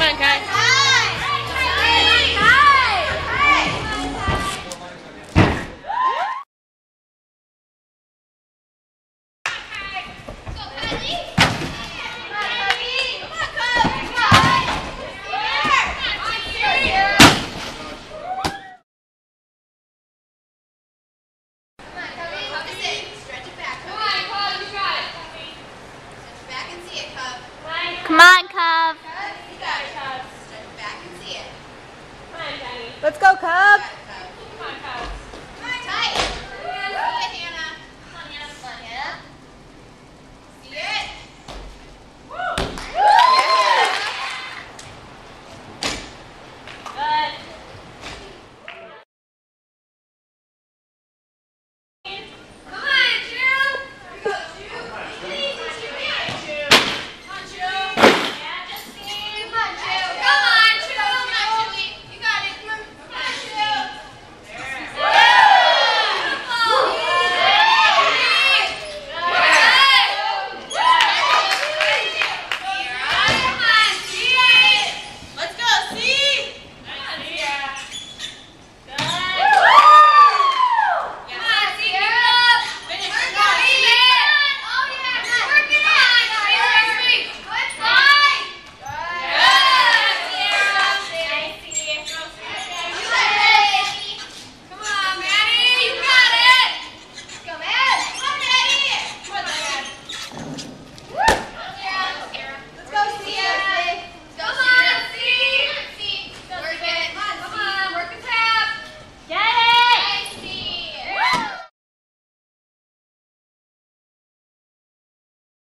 on, Kai. Come on, Let's go, Cub.